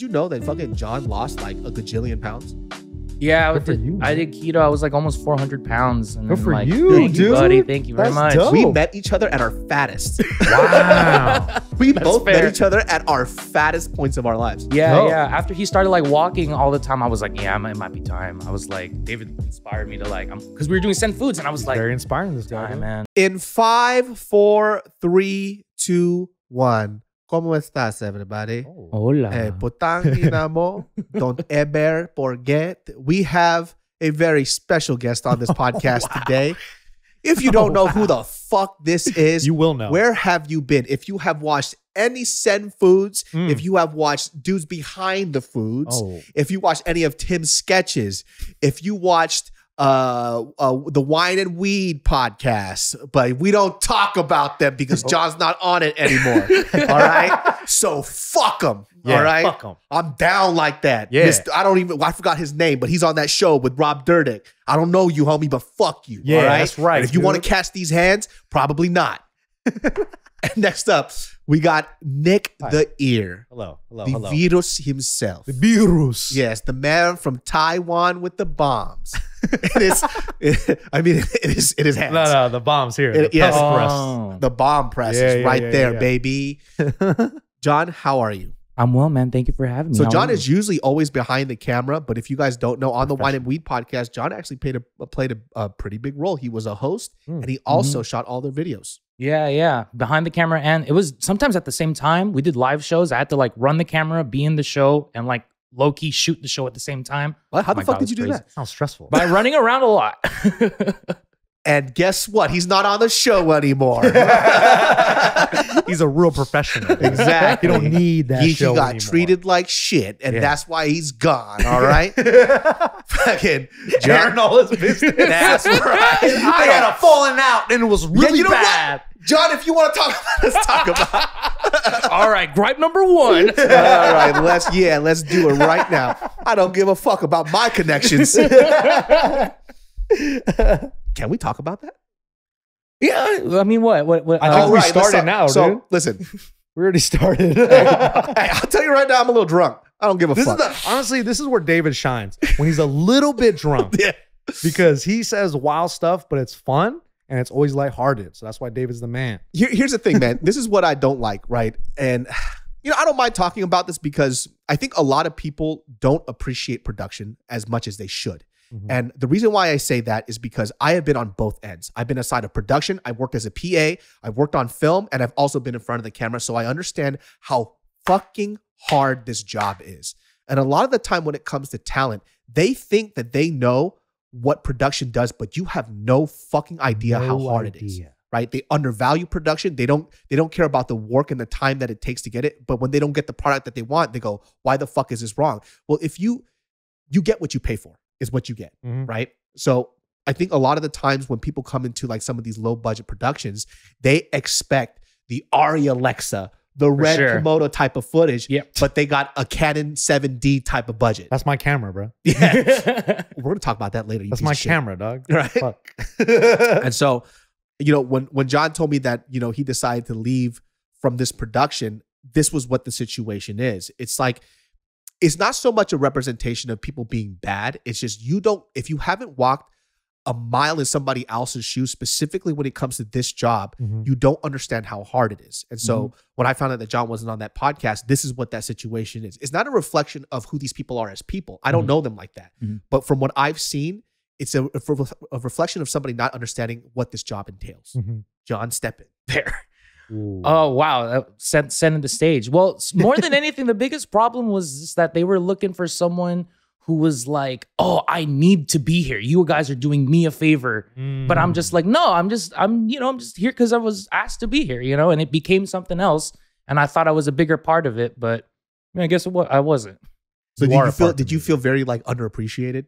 Did you know that fucking John lost like a gajillion pounds? Yeah, I, did- you, I did keto. I was like almost 400 pounds. And Good then, for like, you, thank dude. buddy. Thank you very much. dope. We met each other at our fattest. Wow. we That's both fair. met each other at our fattest points of our lives. Yeah, Dope. yeah. After he started like walking all the time, I was like, yeah, it might be time. I was like, David inspired me to like, because we were doing send foodz, and I was like, Very inspiring, this guy. man. man. In five, four, three, two, one. ¿Cómo estás, everybody? Oh. Hola. Eh, putang ina mo. Don't ever forget. We have a very special guest on this podcast today. If you don't know who the fuck this is, You will know. where have you been? If you have watched any Send Foodz, Mm. if you have watched Dudes Behind the Foods, Oh. if you watched any of Tim's sketches, if you watched uh, uh the Wine and Weed podcast, but we don't talk about them because John's not on it anymore. all right, so fuck him. Yeah, all right, fuck 'em. I'm down like that. Yeah. Mr. I don't even. I forgot his name, but he's on that show with Rob Dyrdek. I don't know you, homie, but fuck you. Yeah, all right? that's right, And if you want to catch these hands, probably not. and next up, we got Nick Hi. the Ear, Hello. Hello. the hello. virus himself. The virus. Yes, the man from Taiwan with the bombs. it is. I mean, it is. It is hands. No, no, the bomb's here. It- the yes. pepper press. Oh. The bomb press Yeah, is yeah, right yeah, there, yeah. baby. John, how are you? I'm well, man. Thank you for having me. So How John are is usually always behind the camera, but if you guys don't know, on the Wine and Weed podcast, John actually played a played a, a pretty big role. He was a host, Mm. and he also shot all their videos. Yeah, yeah. Behind the camera. And it was sometimes at the same time. We did live shows. I had to like run the camera, be in the show, and like low key shoot the show at the same time What? How Oh the fuck God, did you do it's that? Sounds stressful. by running around a lot. And guess what? He's not on the show anymore. He's a real professional. exactly. You don't need that he, he got anymore. treated like shit, and Yeah. that's why he's gone. All right, fucking John. Airing all his business. That's right. They had a falling out, and it was really you know what? bad. John, if you want to talk about, let's talk about. All right, gripe number one. All right, let's yeah, let's do it right now. I don't give a fuck about my connections. Can we talk about that? yeah, I mean, what? What? what I uh, think we let's started now, So dude. listen, We already started. hey, I'll tell you right now, I'm a little drunk. I don't give a This is fuck. the honestly, this is where David shines when he's a little bit drunk yeah. because he says wild stuff, but it's fun and it's always lighthearted. So that's why David's the man. Here, here's the thing, man. this is what I don't like, right? And you know, I don't mind talking about this because I think a lot of people don't appreciate production as much as they should. Mhm. And the reason why I say that is because I have been on both ends. I've been a side of production. I've worked as a PA. I've worked on film, and I've also been in front of the camera. So I understand how fucking hard this job is. And a lot of the time, when it comes to talent, they think that they know what production does, but you have no fucking idea how No hard it is right they undervalue production they don't they don't care about the work and the time that it takes to get it but when they don't get the product that they want they go why the fuck is this wrong well if you you get what you pay for is what you get Mhm. right so i think a lot of the times when people come into like some of these low budget productions they expect the arri alexa the red sure. komodo type of footage Yep. but they got a canon 7d type of budget That's my camera, bro. yeah we're gonna talk about that later That's my camera, dog. Right. Fuck. and so you know when when john told me that you know he decided to leave from this production this was what the situation is it's like it's not so much a representation of people being bad it's just you don't if you haven't walked a mile in somebody else's shoes specifically when it comes to this job Mhm. you don't understand how hard it is and so Mm-hmm. when i found out that john wasn't on that podcast this is what that situation is it's not a reflection of who these people are as people i don't Mhm. know them like that Mhm. but from what i've seen it's a, a, a reflection of somebody not understanding what this job entails Mhm. john step in there Ooh. Oh wow, that set setting the stage. Well, more than anything, the biggest problem was that they were looking for someone who was like, "Oh, I need to be here. You guys are doing me a favor." But I'm Mm. just like, "No, I'm just I'm, you know, I'm just here cuz I was asked to be here, you know, and it became something else and I thought I was a bigger part of it, but I, mean, I guess what I wasn't. so You did you feel did you feel very like underappreciated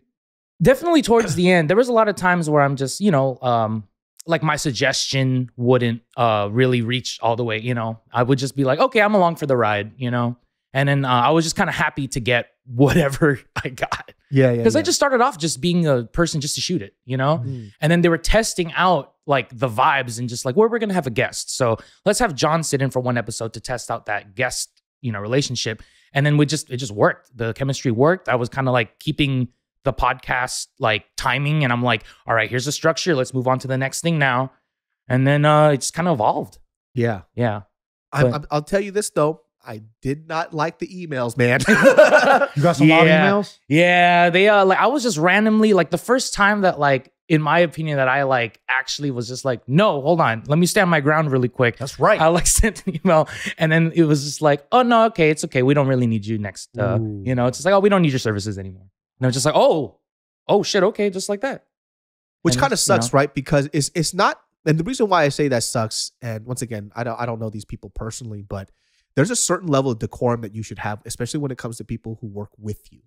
definitely towards the end there was a lot of times where i'm just you know um like my suggestion wouldn't uh really reach all the way you know? I would just be like okay i'm along for the ride you know? And then uh, i was just kind of happy to get whatever i got. Yeah yeah because i just started off just being a person just to shoot it you know? And then they were testing out like the vibes and just like where we're gonna have a guest. So let's have john sit in for one episode to test out that guest you know relationship. And then we just it just worked. The chemistry worked. I was kind of like keeping the podcast like timing, and I'm like, all right, here's the structure. Let's move on to the next thing now, and then uh, it just kind of evolved. Yeah. Yeah. I'm, But- I'm, I'll tell you this though. I did not like the emails, man. You got some lot of emails? Yeah, they uh like I was just randomly like the first time that like in my opinion that I like actually was just like no hold on let me stand my ground really quick. That's right. I like sent an email and then it was just like oh no okay it's okay we don't really need you next uh you know it's just like oh we don't need your services anymore. And I was just like oh oh shit okay just like that. Which kind of you sucks, know. right? Because it's it's not and the reason why I say that sucks, and once again, I don't I don't know these people personally, but there's a certain level of decorum that you should have, especially when it comes to people who work with you.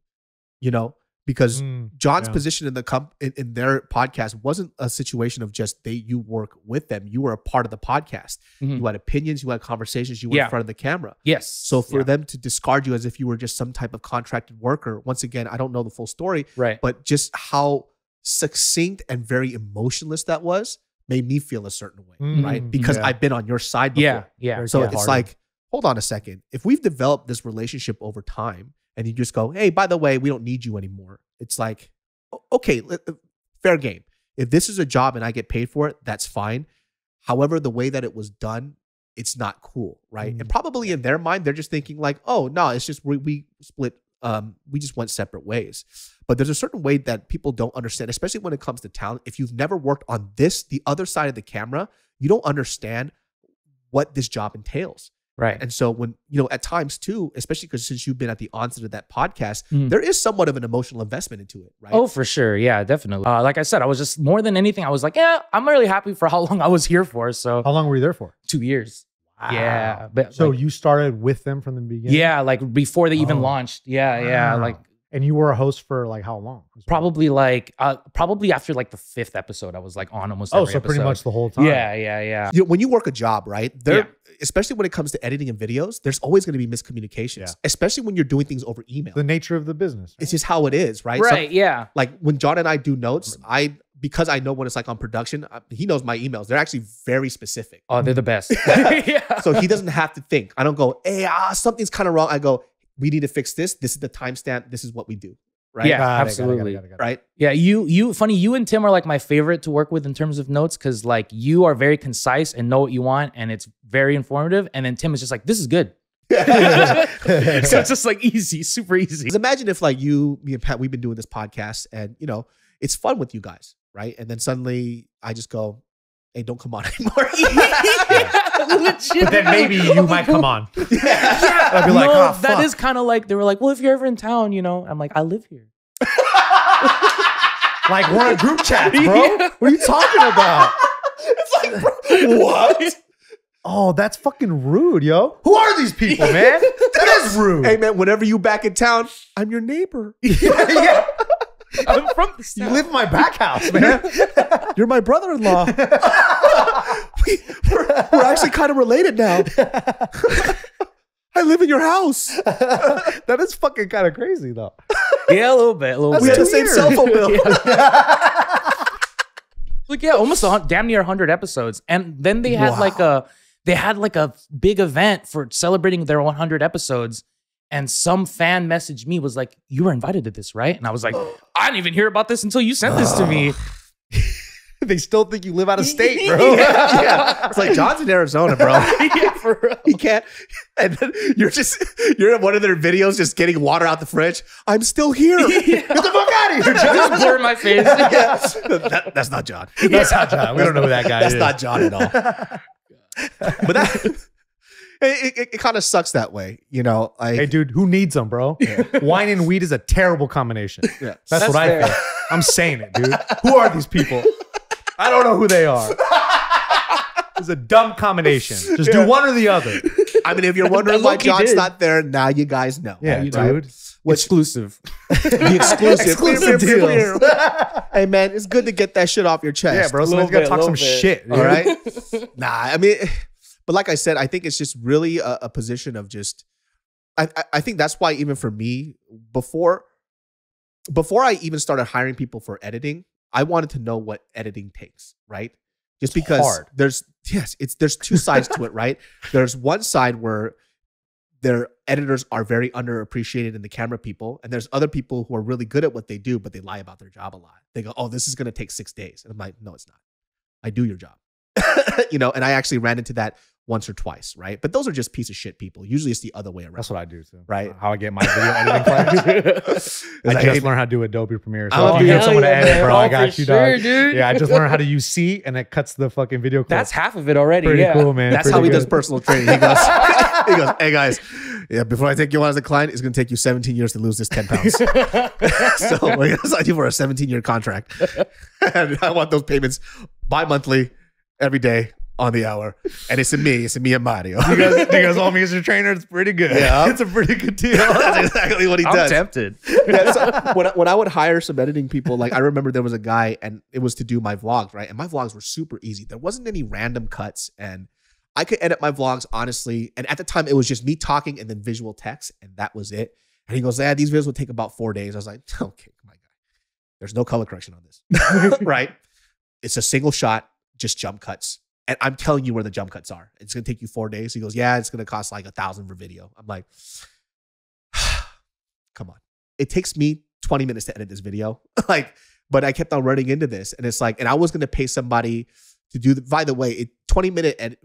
You know, because Mm, John's yeah. position in the comp in, in their podcast wasn't a situation of just they you work with them. You were a part of the podcast. Mhm. You had opinions, you had conversations, you were Yeah. in front of the camera. Yes. So for Yeah. them to discard you as if you were just some type of contracted worker, once again, I don't know the full story, right. but just how succinct and very emotionless that was made me feel a certain way, Mm, right? Because yeah. I've been on your side before. yeah yeah. So Yeah. it's Hard. like, hold on a second. If we've developed this relationship over time and you just go, hey, by the way, we don't need you anymore, it's like, okay, uh, fair game. If this is a job and I get paid for it, that's fine. However, the way that it was done, it's not cool, right? And Mm. probably in their mind, they're just thinking like, oh no, it's just we, we split, um, we just went separate ways. But there's a certain way that people don't understand, especially when it comes to talent. If you've never worked on this, the other side of the camera, you don't understand what this job entails. Right. And so when, you know, at times too, especially because since you've been at the onset of that podcast, Mhm. there is somewhat of an emotional investment into it, right? Oh, for sure. Yeah, definitely. Uh, like I said, I was just more than anything, I was like, yeah, I'm really happy for how long I was here for. So How long were you there for? two years. Yeah. But So like, you started with them from the beginning? yeah, like before they even Oh. launched. Yeah, yeah. Wow. Like And you were a host for like how long? probably like uh probably after like the fifth episode, I was like on almost Oh, every so pretty episode. much the whole time. Yeah, yeah, yeah. You know, when you work a job, right? There, Yeah. especially when it comes to editing and videos, there's always going to be miscommunications, Yeah. especially when you're doing things over email. The nature of the business. it's just how it is, right? Some- Right, yeah. like when John and I do notes, I because I know what it's like on production, he knows my emails. They're actually very specific. Oh, they're the best. yeah. So he doesn't have to think. I don't go, hey, ah, something's kind of wrong. I go, we need to fix this. This is the timestamp. This is what we do. Right. Yeah. Got it, got it, got it, absolutely. got it, got it. Right. Yeah, you you funny, you and Tim are like my favorite to work with in terms of notes because like you are very concise and know what you want and it's very informative. And then Tim is just like, this is good. so it's just like easy, super easy. 'Cause imagine if like you, me and Pat, we've been doing this podcast and you know, it's fun with you guys, right? And then suddenly I just go, hey, don't come on anymore. Legit. But then maybe you might come on. yeah. I'd be like, no, "Ah, that fuck." is kind of like they were like, well, if you're ever in town, you know, I'm like, I live here. Like we're in group chat, bro. Yeah. What are you talking about? it's like, bro, what? Oh, that's fucking rude, yo. Who are these people, man? That is rude. Hey man, whenever you back in town, I'm your neighbor. yeah, yeah. I'm from the You live in my back house, man. You're my brother-in-law. we, we're, we're actually kind of related now. I live in your house. that is fucking kind of crazy, though. yeah, a little bit, a little That's We bit. had the same weird. cell phone bill. like yeah, almost a, damn near 100 episodes. And then they had Wow. like a they had like a big event for celebrating their 100 episodes. And some fan messaged me was like, "You were invited to this, right?" And I was like, "I didn't even hear about this until you sent this to me." they still think you live out of state, bro. yeah, yeah. It's like John's in Arizona, bro. yeah. He can't. And then you're just you're in one of their videos, just getting water out the fridge. I'm still here. Get the fuck out of here, John. Just blur my face. Yeah. That- that's not John. That's not John. We don't know who that guy That's is. not John at all. But that it, it, it kind of sucks that way, you know. Like, Hey, dude, who needs them, bro? Wine and weed is a terrible combination. yeah. That's, That's what I fair. think. I'm saying it, dude. Who are these people? I don't know who they are. It's a dumb combination. Just Yeah. do one or the other. I mean, if you're wondering why John's did. not there, now you guys know. Yeah, you right? dude. Exclusive. The exclusive, Exclusive deals. hey man, it's good to get that shit off your chest. Yeah, bro. Little Somebody's got to talk some bit. shit. All right? nah, I mean, but like I said, I think it's just really a, a position of just. I, I- think that's why even for me before before I even started hiring people for editing, I wanted to know what editing takes, right? Just because hard. there's yes, it's there's two sides to it, right? There's one side where their editors are very underappreciated in the camera people, and there's other people who are really good at what they do, but they lie about their job a lot. They go, "Oh, this is going to take six days," and I'm like, "No, it's not. I do your job." you know, and I actually ran into that once or twice, right? But those are just piece of shit people. Usually, it's the other way around. That's what I do too. Right. How I get my video editing class. It's I just hey, learned how to do Adobe Premiere. So Oh, if you hell get someone to yeah, edit, man. bro, I Oh, got you, sure, dog. dude. Yeah, I just learned how to use C and it cuts the fucking video clip. That's half of it already. pretty yeah. cool, man. That's Pretty how he good. does personal training. He goes, he goes, hey guys, yeah, before I take you on as a client, it's going to take you 17 years to lose this 10 pounds. so we're going to sign you for a 17 year contract. and I want those payments bi monthly, every day, on the hour. And it's in me, it's in me and Mario. You guys, you guys want me as your trainer? It's pretty good. Yeah. it's a pretty good deal. That's exactly what he I'm does. tempted. Yeah, so when, I, when I would hire some editing people, like I remember there was a guy and it was to do my vlogs, right? And my vlogs were super easy. There wasn't any random cuts and I could edit my vlogs honestly. And at the time, it was just me talking and then visual text, and that was it. And he goes, Yeah, these videos will take about four days. I was like, Okay, my guy, there's no color correction on this, right? It's a single shot, just jump cuts. And I'm telling you where the jump cuts are. It's gonna take you four days. He goes, Yeah, it's gonna cost like a thousand for video. I'm like, Come on. It takes me 20 minutes to edit this video. like, but I kept on running into this. And it's like, and I was gonna pay somebody to do the, by the way, it 20 minute edit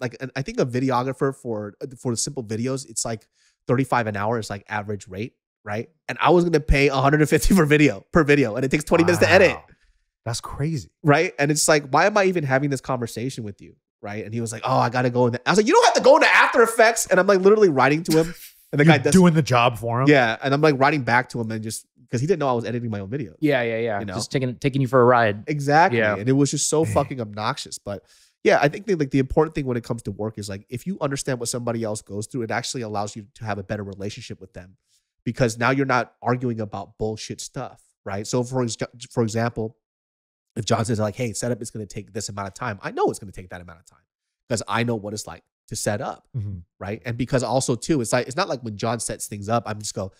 like I think a videographer for for simple videos, it's like 35 an hour is like average rate, right? And I was gonna pay 150 for video per video, and it takes 20 minutes to edit, Wow. That's crazy. right? And it's like, why am I even having this conversation with you, right? And he was like, oh, I gotta go in. The, I was like, you don't have to go into After Effects, and I'm like literally writing to him, and the You're guy does, doing the job for him. yeah, and I'm like writing back to him and just because he didn't know I was editing my own videos. Yeah, yeah, yeah. You know? Just taking taking you for a ride. Exactly. Yeah. And it was just so fucking obnoxious. But yeah, I think that, like the important thing when it comes to work is like if you understand what somebody else goes through, it actually allows you to have a better relationship with them because now you're not arguing about bullshit stuff, right? So for ex- for example, if John says like, "Hey, setup is going to take this amount of time," I know it's going to take that amount of time because I know what it's like to set up Mhm. right? And because also too, it's like it's not like when John sets things up, I'm just go,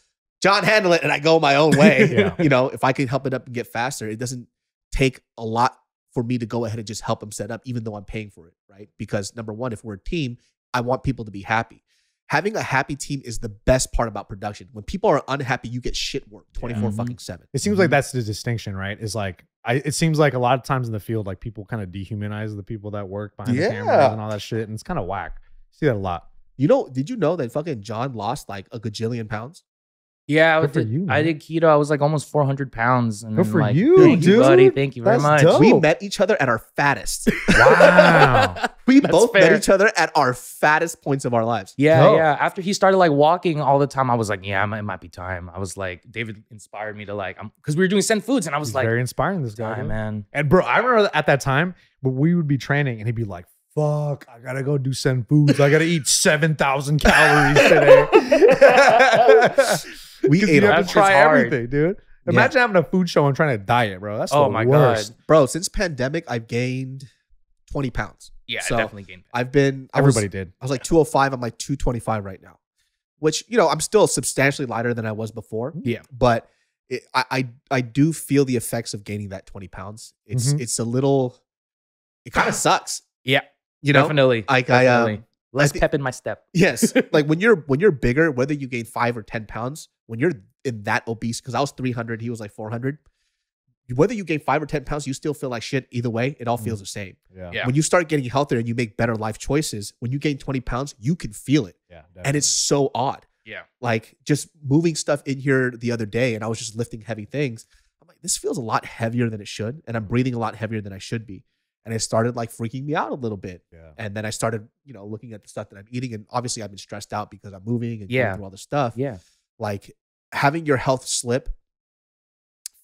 John, handle it, and I go my own way. Yeah. You know, if I can help it up and get faster, it doesn't take a lot for me to go ahead and just help him set up, even though I'm paying for it, right? Because number one, if we're a team, I want people to be happy. Having a happy team is the best part about production. When people are unhappy, you get shit work 24 Mhm. fucking 7. It seems like that's the distinction, right? Is like I. It seems like a lot of times in the field, like people kind of dehumanize the people that work behind the Yeah. cameras and all that shit, and it's kind of whack. See that a lot. You know, did you know that fucking John lost like a gajillion pounds? Yeah, I Good for did, you, I did keto. I was like almost 400 pounds. And Good then, for like, you, thank dude. buddy. Thank you very That's much. dope. We met each other at our fattest. Wow. we That's both fair. met each other at our fattest points of our lives. Yeah, Dope. yeah. After he started like walking all the time, I was like, yeah, it might, it might be time. I was like, David inspired me to like, because we were doing send foodz, and I was He's like, very inspiring. This guy, time, man. And bro, I remember at that time, but we would be training, and he'd be like, "Fuck, I gotta go do send foodz. I gotta eat seven thousand calories today." We 'Cause ate you have to try everything, dude. Imagine having a food show and trying to diet, bro. That's Oh the my worst. God. bro. Since pandemic, I've gained twenty pounds. Yeah, So, I definitely gained. fat. I've been I was- Everybody did. I was like two hundred five. I'm like two twenty five right now, which you know I'm still substantially lighter than I was before. Yeah. but it, I, I I do feel the effects of gaining that twenty pounds. It's Mhm. it's a little. It kind of sucks. Yeah, You know. definitely. like I, um, definitely. less I thi- pep in my step. Yes. like when you're when you're bigger, whether you gain five or ten pounds, when you're in that obese, because I was 300, he was like 400. Whether you gain five or 10 pounds, you still feel like shit either way. It all mm. feels the same. Yeah. Yeah. When you start getting healthier and you make better life choices, when you gain 20 pounds, you can feel it. Yeah. And it's so odd. Yeah. Like just moving stuff in here the other day and I was just lifting heavy things. I'm like, this feels a lot heavier than it should. And I'm mm. breathing a lot heavier than I should be. And it started like freaking me out a little bit. yeah. And then I started, you know, looking at the stuff that I'm eating. And obviously I've been stressed out because I'm moving and Yeah. going through all this stuff. Yeah. Like having your health slip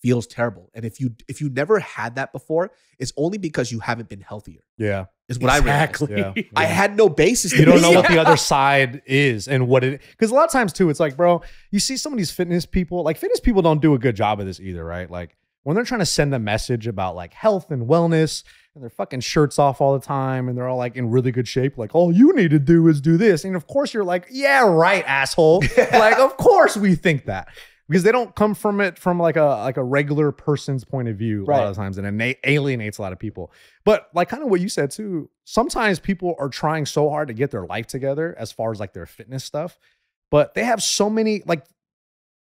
feels terrible. And if you if you never had that before, it's only because you haven't been healthier. Yeah. Is what I realized. Exactly. Yeah. I had no basis to you don't be know what the other side is and what it because a lot of times too it's like bro you see some of these fitness people like fitness people don't do a good job of this either right like when they're trying to send a message about like health and wellness and their fucking shirts off all the time and they're all like in really good shape. Like all you need to do is do this. And of course you're like yeah right asshole. Like of course we think that. Because they don't come from it from like a like a regular person's point of view a lot of times and it alienates a lot of people. But like kind of what you said too sometimes people are trying so hard to get their life together as far as like their fitness stuff but they have so many like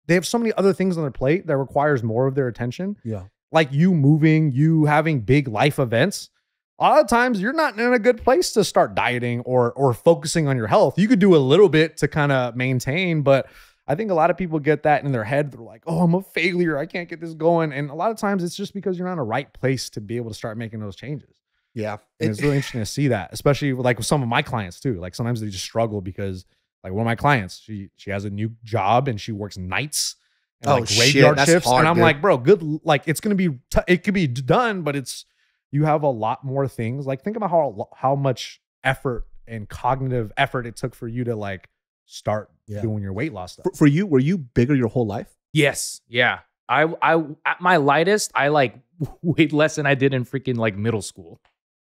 they have so many other things on their plate that requires more of their attention Yeah. Like you moving you having big life events a lot of times you're not in a good place to start dieting or or focusing on your health you could do a little bit to kind of maintain but I think a lot of people get that in their head. They're like, oh, I'm a failure. I can't get this going. And a lot of times it's just because you're not in the right place to be able to start making those changes. Yeah. And it's really interesting to see that, especially with like with some of my clients too. Like sometimes they just struggle because like one of my clients, she she has a new job and she works nights and Oh, like shit, graveyard that's shifts. hard, and I'm dude. like, bro, good like it's gonna be t- it could be done, but it's you have a lot more things. Like think about how how much effort and cognitive effort it took for you to like start Yeah. doing your weight loss stuff. For, for you, were you bigger your whole life? Yes. Yeah. I I at my lightest, I like weighed less than I did in freaking like middle school.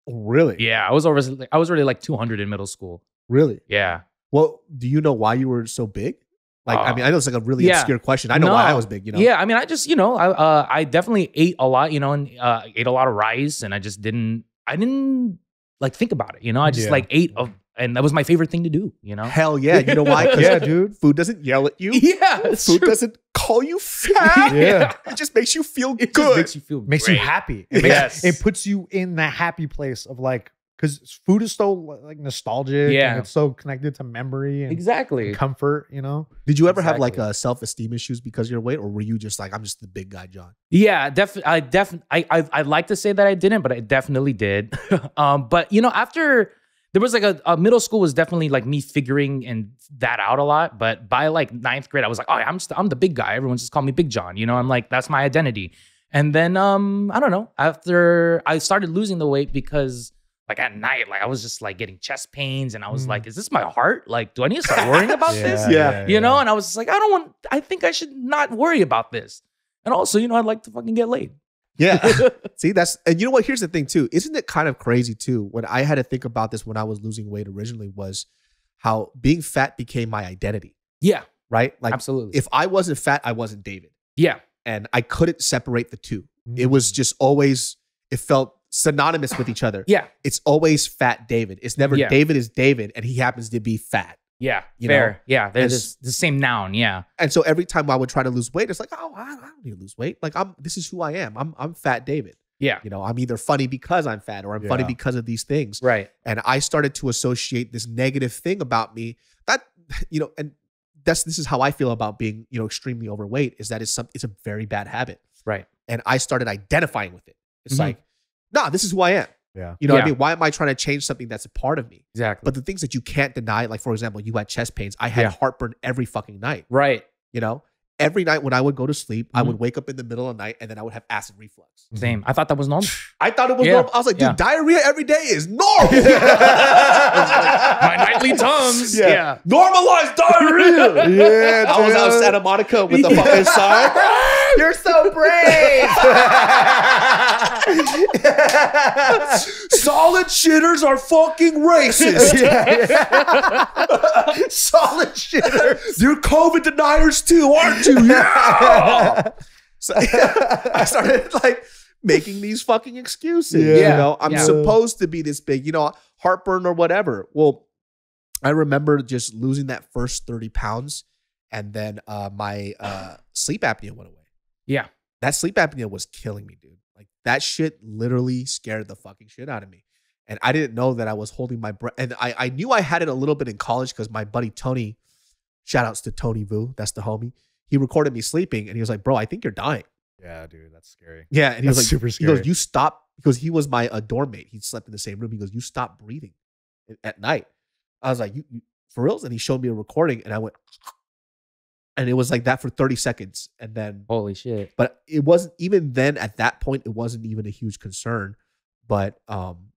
Oh, really? Yeah, I was over. I was already like 200 in middle school. Really? Yeah. Well, do you know why you were so big? Like, I Uh, mean, I know it's like a really yeah. obscure question. I know why I was big. You know? Yeah. I mean, I just you know, I uh, I definitely ate a lot. You know, and uh, ate a lot of rice, and I just didn't. I didn't like think about it. You know, I just Yeah. like ate, of, and that was my favorite thing to do. You know. Hell yeah. You know why? yeah, dude. Food doesn't yell at you. Yeah. It's Food true. doesn't call you fat. Yeah. It just makes you feel It just good. makes you feel makes you happy. It, makes, Yes. it puts you in the happy place of like because food is so like nostalgic. Yeah. and it's so connected to memory and, Exactly. and comfort. You know, Did you ever have like Exactly. uh, self esteem issues because of your weight, or were you just like, I'm just the big guy, John? Yeah, definitely. I definitely. I, I I'd like to say that I didn't, but I definitely did. um, but you know, after there was like a, a middle school was definitely like me figuring and that out a lot. But by like ninth grade, I was like, oh, I'm just I'm the big guy. Everyone just call me Big John. You know, I'm like that's my identity. And then um, I don't know. After I started losing the weight because like at night, like I was just like getting chest pains, and I was Mm. like, is this my heart? Like, do I need to start worrying about this? Yeah. you know and i was just like i don't want i think i should not worry about this and also you know i'd like to fucking get laid Yeah. See, that's and you know what? Here's the thing too. Isn't it kind of crazy too? When I had to think about this when I was losing weight originally, was how being fat became my identity. yeah Right? Like absolutely if I wasn't fat, I wasn't David, yeah and I couldn't separate the two. Mm. It was just always. It felt synonymous with each other. yeah It's always fat David. It's never Yeah. David is David, and he happens to be fat. yeah You fair know, yeah they're as- the same noun yeah And so every time I would try to lose weight, it's like, oh, I, I don't need to lose weight. Like I'm, this is who I am. I'm, I'm fat David. yeah You know, I'm either funny because I'm fat or I'm funny because of these things. right And I started to associate this negative thing about me that, you know, and that's this is how I feel about being, you know, extremely overweight. Is that it's some, it's a very bad habit. right And I started identifying with it. It's Mhm. like, nah, this is who I am. Yeah. You know what I mean? Why am I trying to change something that's a part of me? exactly But the things that you can't deny, like for example, you had chest pains. I had Yeah. heartburn every fucking night. right You know, every night when I would go to sleep, I Mhm. would wake up in the middle of the night and then I would have acid reflux. same i thought that was normal I thought it was Yeah. normal. I was like, dude, Yeah. diarrhea every day is normal. my nightly tums Yeah. yeah, Normalized diarrhea. Yeah, I was out of. Santa Monica with the fucking sign. You're so brave. Solid shitters are fucking racist. Solid shitters. You're COVID deniers too, aren't you? Yeah. So I started like making these fucking excuses. Yeah. You know, I'm Yeah. supposed to be this big, you know, heartburn or whatever. Well, I remember just losing that first 30 pounds and then uh, my uh, sleep apnea went away. Yeah. That sleep apnea was killing me, dude. Like that shit literally scared the fucking shit out of me. And I didn't know that I was holding my breath. And I, I knew I had it a little bit in college because my buddy Tony, shout outs to Tony Vu, that's the homie. He recorded me sleeping and he was like, bro, I think you're dying. Yeah, dude, that's scary. Yeah. And he was That's like, super he goes, you stop because he was my uh, dorm mate. He slept in the same room. He goes, you stop breathing at night. I was like, you, you for reals? And he showed me a recording and I went, and it was like that for 30 seconds. And then, holy shit but it wasn't even then at that point, it wasn't even a huge concern. But um,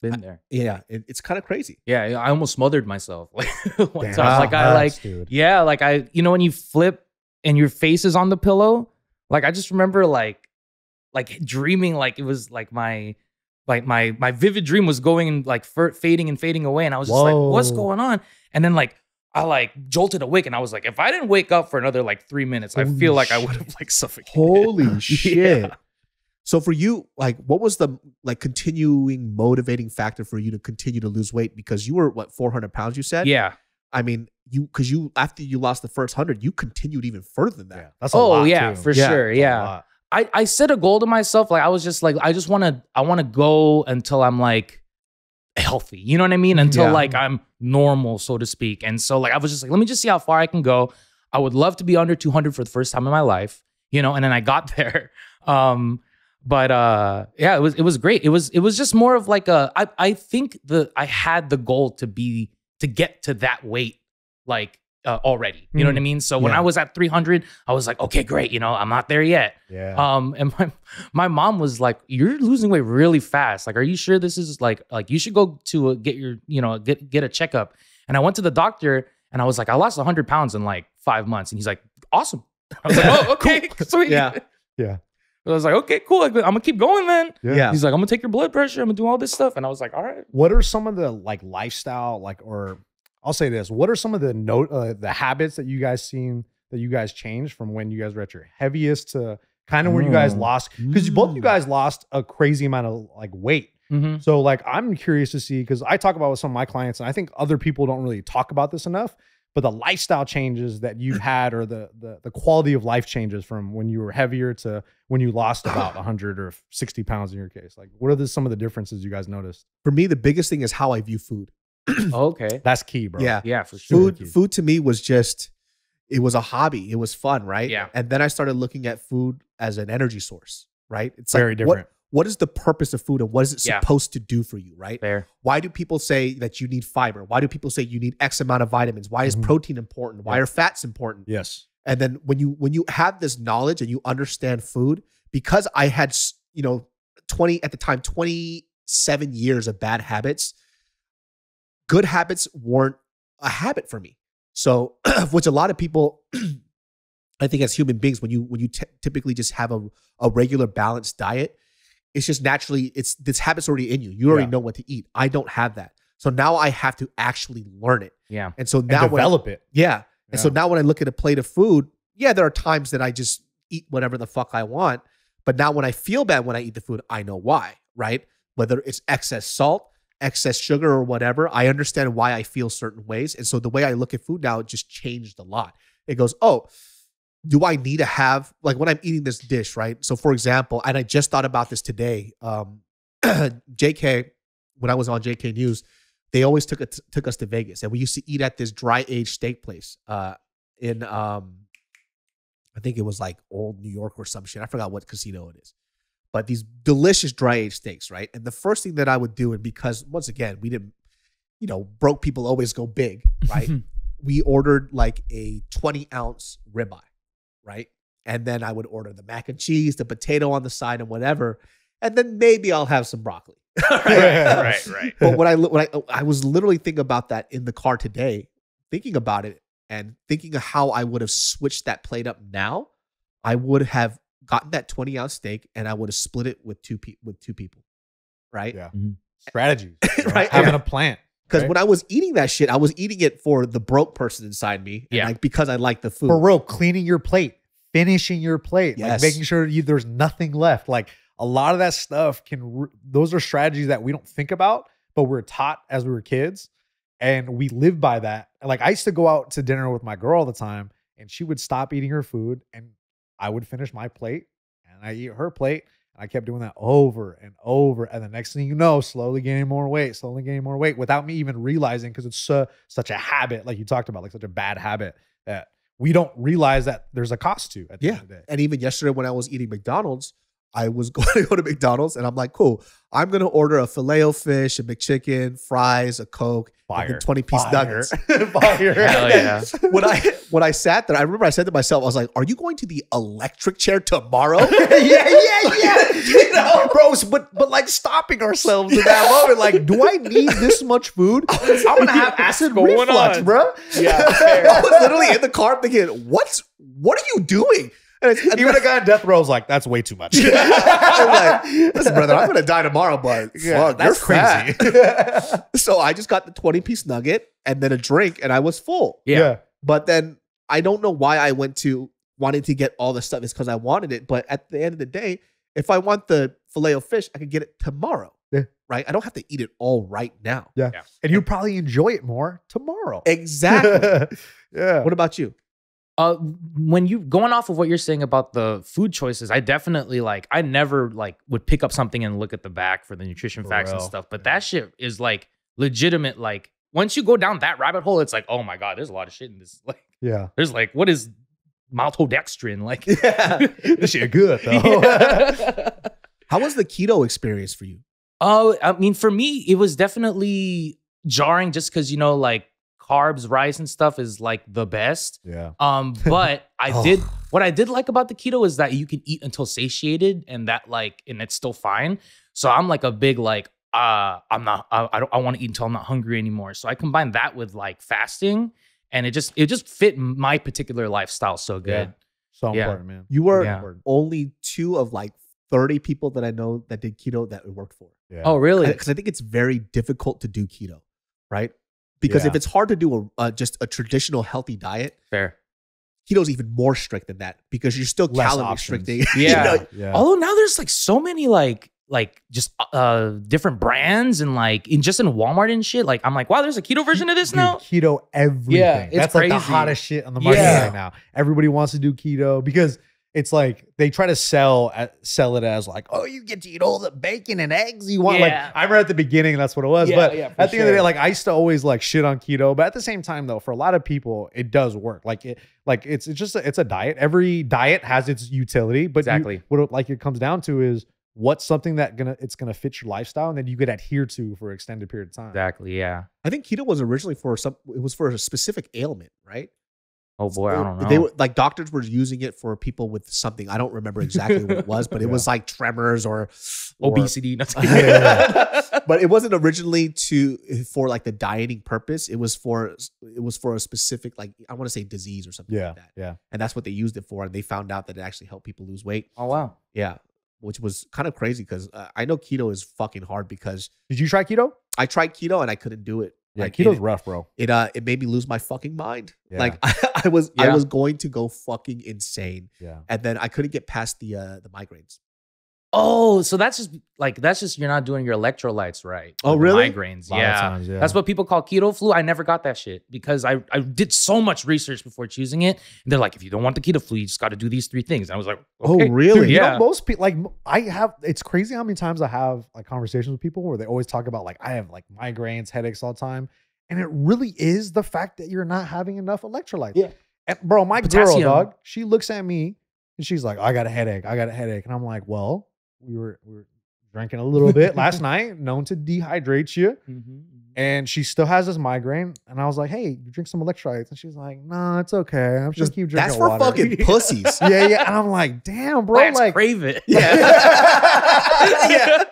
been there yeah, it, it's kind of crazy. yeah i almost smothered myself like one Damn, time like i like dude. Yeah, like I, you know, when you flip and your face is on the pillow, like I just remember like, like dreaming like it was like my, like my my vivid dream was going and like fir- fading and fading away, and I was just like, what's Whoa. going on? And then like I like jolted awake and I was like, if I didn't wake up for another like three minutes, I feel like I would have like suffocated. Holy shit. Yeah. So for you, like what was the like continuing motivating factor for you to continue to lose weight? Because you were what, 400 pounds, you said? Yeah. I mean, you because you after you lost the first hundred, you continued even further than Yeah, that. that's a Oh lot, yeah, too. for Yeah. sure. Yeah. I, I set a goal to myself. Like I was just like, I just want to, I want to go until I'm like healthy. You know what I mean? Until Yeah. like I'm normal, so to speak. And so like I was just like, let me just see how far I can go. I would love to be under 200 for the first time in my life, you know. And then I got there. Um, but uh, yeah, it was it was great. It was it was just more of like a. I I think the I had the goal to be to get to that weight like uh, already. You know what I mean? So when Yeah. I was at 300, I was like, okay, great. You know, I'm not there yet. Yeah. Um, and my my mom was like, "You're losing weight really fast. Like, are you sure this is like like you should go to a, get your you know get get a checkup?" And I went to the doctor, and I was like, "I lost 100 pounds in like five months," and he's like, "Awesome." I was like, "Oh, okay, sweet." Yeah. Yeah. I was like, "Okay, cool. I'm gonna keep going then." Yeah. He's like, "I'm gonna take your blood pressure. I'm gonna do all this stuff," and I was like, "All right." what are some of the like lifestyle like or I'll say this, what are some of the note uh, the habits that you guys seen that you guys changed from when you guys were at your heaviest to kind of when you guys Mm. lost because both you Mm. guys lost a crazy amount of like weight. Mm-hmm. So like I'm curious to see because I talk about with some of my clients and I think other people don't really talk about this enough. But the lifestyle changes that you've had or the the the quality of life changes from when you were heavier to when you lost about 100 or 60 pounds in your case. Like what are the, some of the differences you guys noticed? For me, the biggest thing is how I view food. okay. That's key, bro. Yeah. Yeah, for sure. Food food to me was just it was a hobby. It was fun, right? Yeah. And then I started looking at food as an energy source, right? It's Very like different. what what is the purpose of food and what is it Yeah. supposed to do for you, right? Fair. Why do people say that you need fiber? Why do people say you need X amount of vitamins? Why is Mhm. protein important? Why Yeah. are fats important? Yes. And then when you when you have this knowledge and you understand food, because I had you know twenty at the time twenty seven years of bad habits, good habits weren't a habit for me. So, which a lot of people, I think, as human beings, when you when you t- typically just have a a regular balanced diet, it's just naturally it's this habit's already in you. You already Yeah. know what to eat. I don't have that, so now I have to actually learn it. Yeah. And so And now I- develop it. yeah. And so now when I look at a plate of food, yeah, there are times that I just eat whatever the fuck I want. But now when I feel bad when I eat the food, I know why, right? Whether it's excess salt, excess sugar, or whatever, I understand why I feel certain ways. And so the way I look at food now just changed a lot. It goes, oh, do I need to have like when I'm eating this dish, right? So for example, and I just thought about this today. Um, JK, when I was on JK News, they always took it took us to Vegas, and we used to eat at this dry aged steak place uh, in um, I think it was like Old New York or some shit. I forgot what casino it is, but these delicious dry aged steaks, right? And the first thing that I would do, and because once again we didn't, you know, broke people always go big, right? we ordered like a twenty ounce ribeye, right? And then I would order the mac and cheese, the potato on the side, and whatever. And then maybe I'll have some broccoli. right. Right. Right. but when I when I oh, I was literally thinking about that in the car today, thinking about it and thinking of how I would have switched that plate up now, I would have gotten that 20 ounce steak and I would have split it with two pe- with two people. Right? Yeah. Mm-hmm. Eh, strategies. you know, Right. Having Yeah. a plant. Because Right. when I was eating that shit, I was eating it for the broke person inside me. And Yeah. like because I like the food. For real, cleaning your plate, finishing your plate, Yes. like making sure you, there's nothing left. Like a lot of that stuff can, re- those are strategies that we don't think about, but we're taught as we were kids and we live by that. Like I used to go out to dinner with my girl all the time and she would stop eating her food and I would finish my plate and I eat her plate. And I kept doing that over and over. And the next thing you know, slowly gaining more weight, slowly gaining more weight without me even realizing because it's so, such a habit, like you talked about, like such a bad habit that we don't realize that there's a cost to at the Yeah. end of the day. And even yesterday when I was eating McDonald's, I was going to go to McDonald's and I'm like, cool, I'm going to order a filet o fish, a McChicken, fries, a Coke, Fire. then 20 piece Fire. nuggets. Fire. Hell yeah. when I when I sat there, I remember I said to myself, I was like, "Are you going to the electric chair tomorrow?" yeah, yeah, yeah. You know, bros, but but like stopping ourselves in that moment, like, do I need this much food? I'm gonna have acid going reflux, on? bro. Yeah, I was literally in the car thinking, "What's what are you doing?" And it's, and Even a guy on death row is like, that's way too much. I'm like, listen, brother, I'm gonna die tomorrow, but Yeah, fuck, that's you're crazy. so I just got the 20 piece nugget and then a drink, and I was full. Yeah. But then I don't know why I went to wanting to get all the stuff. It's because I wanted it. But at the end of the day, if I want the filet of fish, I could get it tomorrow. Yeah. Right? I don't have to eat it all right now. Yeah. And you probably enjoy it more tomorrow. Exactly. yeah. what about you? Uh, when you going off of what you're saying about the food choices, I definitely like. I never like would pick up something and look at the back for the nutrition For facts and stuff. But that shit is like legitimate. Like once you go down that rabbit hole, it's like, oh my god, there's a lot of shit in this. Like, yeah. there's like, what is maltodextrin? Like, Yeah. This shit good though. Yeah. How was the keto experience for you? Oh, I mean, for me, it was definitely jarring just because, you know, like carbs, rice, and stuff is like the best. yeah. Um, but I Oh. did what I did like about the keto is that you can eat until satiated and that like and it's still fine. So I'm like a big like uh I'm not I, I don't I want to eat until I'm not hungry anymore. So I combine that with like fasting and it just it just fit my particular lifestyle so good. So Yeah. important, man. You were Yeah. only two of like 30 people that I know that did keto that it worked for. Yeah. Oh, really? Because I think it's very difficult to do keto, right? Because if it's hard to do a uh, just a traditional healthy diet, Fair. keto's even more strict than that because you're still Less calorie options. restricting. you Yeah. know? yeah. Although now there's like so many like like just uh different brands and like in just in Walmart and shit. Like I'm like, wow, there's a keto version of this Dude, now. Keto everything. Yeah, it's That's like the hottest shit on the market Yeah. right now. Everybody wants to do keto because it's like they try to sell uh, sell it as like, oh, you get to eat all the bacon and eggs you want. Yeah. Like I remember at the beginning that's what it was. Yeah, but yeah, at the end of the day, like I used to always like shit on keto. But at the same time, though, for a lot of people, it does work. Like it, like it's it's just a, it's a diet. Every diet has its utility, but you- Exactly. what it, like it comes down to is what's something that gonna it's gonna fit your lifestyle and then you could adhere to for an extended period of time. Exactly. Yeah. I think keto was originally for some. It was for a specific ailment, right? Oh boy, I don't know. They were like doctors were using it for people with something. I don't remember exactly what it was, but it Yeah. was like tremors or, or obesity. Not Yeah. but it wasn't originally to for like the dieting purpose. It was for it was for a specific like I want to say disease or something Yeah, like that. yeah. And that's what they used it for. And they found out that it actually helped people lose weight. oh wow. Yeah, which was kind of crazy because uh, I know keto is fucking hard because Did you try keto? I tried keto and I couldn't do it. Yeah, Like, keto's it, rough, bro. it uh it made me lose my fucking mind. Yeah. Like I, I was I was going to go fucking insane, Yeah. and then I couldn't get past the uh the migraines. Oh, so that's just like that's just you're not doing your electrolytes right. Oh, the really? Migraines. A lot of Yeah. times, yeah. That's what people call keto flu. I never got that shit because I, I did so much research before choosing it. And they're like, if you don't want the keto flu, you just got to do these three things. And I was like, oh, okay. Oh, really? Dude, you Yeah. know, most people like I have. It's crazy how many times I have like conversations with people where they always talk about like I have like migraines, headaches all the time, and it really is the fact that you're not having enough electrolytes. Yeah. And bro, my Potassium. girl dog, she looks at me and she's like, "I got a headache. I got a headache," and I'm like, "Well, we were we were drinking a little bit last night, known to dehydrate you." Mhm. And she still has this migraine, and I was like, "Hey, you drink some electrolytes?" And she's like, "No, it's okay. I'm just keep drinking That's for water." fucking pussies. yeah, yeah. And I'm like, "Damn, bro, Plants like." crave it. Yeah. yeah.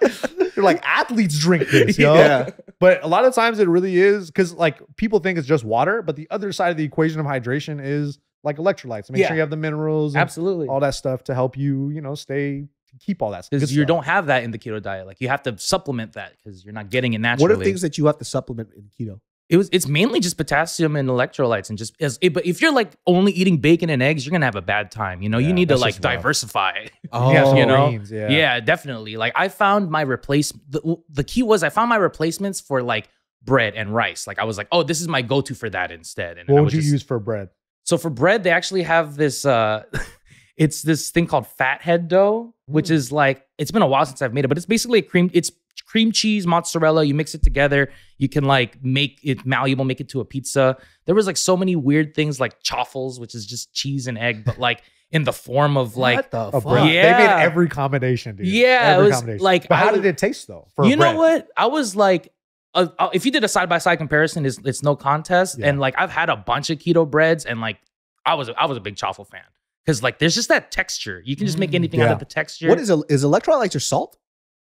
They're like athletes drink this, yo. Yeah. But a lot of times it really is because like people think it's just water, but the other side of the equation of hydration is like electrolytes. Make Yeah. sure you have the minerals and Absolutely. all that stuff to help you, you know, stay keep all that. Because you stuff. don't have that in the keto diet. Like you have to supplement that because you're not getting it naturally. What are things that you have to supplement in keto? it was it's mainly just potassium and electrolytes and just as it, but if you're like only eating bacon and eggs, you're gonna have a bad time. You know, you need to like diversify. Oh, Yeah, you know? greens, yeah. Yeah. definitely. Like I found my replace the, the key was I found my replacements for like bread and rice. Like I was like, oh, this is my go-to for that instead. And I What would you just- use for bread? So for bread, they actually have this uh it's this thing called fathead dough, which Mm. is like it's been a while since I've made it, but it's basically a cream it's cream cheese, mozzarella, you mix it together, you can like make it malleable, make it to a pizza. There was like so many weird things like chaffles, which is just cheese and egg, but like in the form of like what the A fuck? bread. They made every combination, dude. Yeah, it every was combination. like, But how I- did it taste though? For you know bread? what? I was like, uh, uh, if you did a side by side comparison, it's, it's no contest. Yeah. And like, I've had a bunch of keto breads, and like, I was I was a big chaffle fan because like, there's just that texture. You can just make Mm, anything out of the texture. What is a, is electrolytes or salt?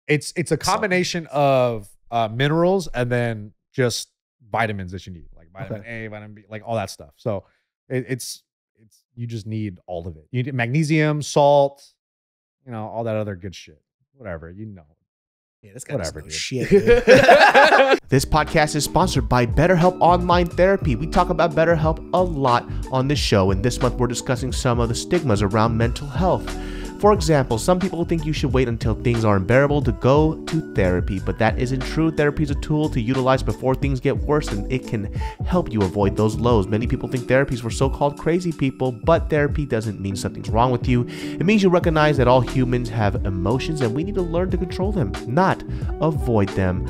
It's it's a combination of uh, minerals and then just vitamins that you need, like vitamin A, vitamin B, like all that stuff. So it, it's it's you just need all of it. You need magnesium, salt, you know, all that other good shit. Whatever, you know. Yeah, this guy Whatever, shit. this podcast is sponsored by BetterHelp Online Therapy. We talk about BetterHelp a lot on this show, and this month we're discussing some of the stigmas around mental health. For example, some people think you should wait until things are unbearable to go to therapy, but that isn't true. Therapy is a tool to utilize before things get worse, and it can help you avoid those lows. Many people think therapy is for so called crazy people, but therapy doesn't mean something's wrong with you. It means you recognize that all humans have emotions and we need to learn to control them, not avoid them.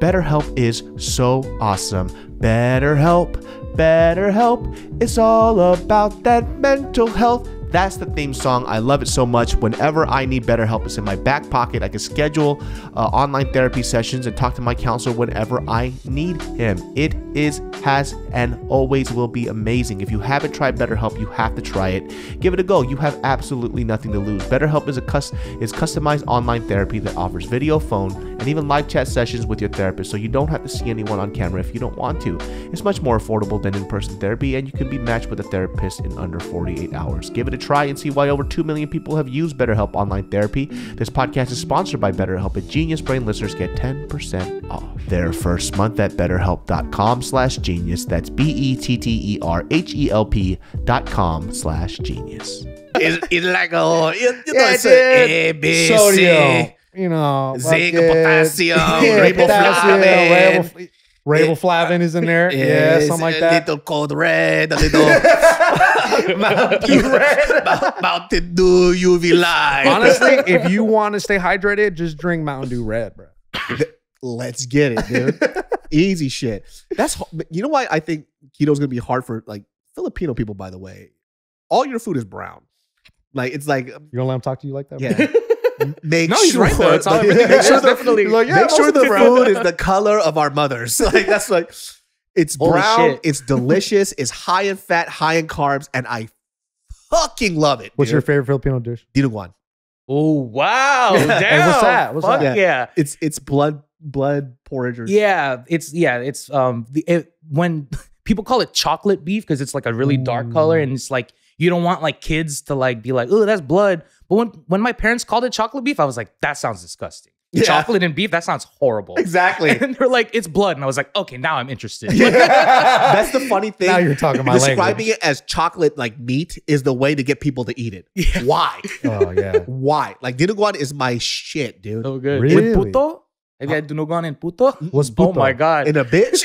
BetterHelp is so awesome. BetterHelp, BetterHelp. It's all about that mental health. That's the theme song. I love it so much. Whenever I need better help, it's in my back pocket. I can schedule uh, online therapy sessions and talk to my counselor whenever I need him. It is, has, and always will be amazing. If you haven't tried BetterHelp, you have to try it. Give it a go. You have absolutely nothing to lose. BetterHelp is a cus- is customized online therapy that offers video, phone, and even live chat sessions with your therapist, so you don't have to see anyone on camera if you don't want to. It's much more affordable than in-person therapy, and you can be matched with a therapist in under 48 hours. Give it a try and see why over 2 million people have used BetterHelp online therapy. This podcast is sponsored by BetterHelp, and Genius Brain listeners get 10% off their first month at betterhelp.com slash genius. That's B-E-T-T-E-R-H-E-L-P dot com slash genius. It's, it's like a, you, know, Yeah, it's dude. a A, B, Sodium, C, you know, zinc, fucking- uh, potassium, Yeah, riboflavin. ribofl- Riboflavin is in there. Yeah, something like a that. little code red, a little Mountain Dew, Mount- Mountain Dew UV light. Honestly, if you want to stay hydrated, just drink Mountain Dew Red, bro. Let's get it, dude. Easy shit. That's you know why I think keto's gonna be hard for like Filipino people. By the way, all your food is brown. Like it's like um, You gonna let him talk to you like that? yeah. Make No, sure, right, though. It's all- make sure the, definitely- like, yeah, make sure the of food is the color of our mothers. Like that's like it's Holy brown, shit. it's delicious, it's high in fat, high in carbs, and I fucking love it. What's your favorite Filipino dish? Dinuguan. Oh wow! Damn. Hey, what's that? What's Fuck that? yeah. It's it's blood blood porridge or Yeah, it's yeah, it's um the it, when people call it chocolate beef because it's like a really dark color Mm. and it's like you don't want like kids to like be like, oh, that's blood. But when when my parents called it chocolate beef, I was like, that sounds disgusting. Yeah. Chocolate and beef, that sounds horrible. exactly. And they're like, it's blood, and I was like, okay, now I'm interested. That's the funny thing. Now you're talking my Describing language. it as chocolate like meat is the way to get people to eat it. Yeah. Why? Oh yeah. Why? Like dinuguan is my shit, dude. so good. Really? With puto? Have you had dinuguan and puto? What's Oh my god. In a bitch.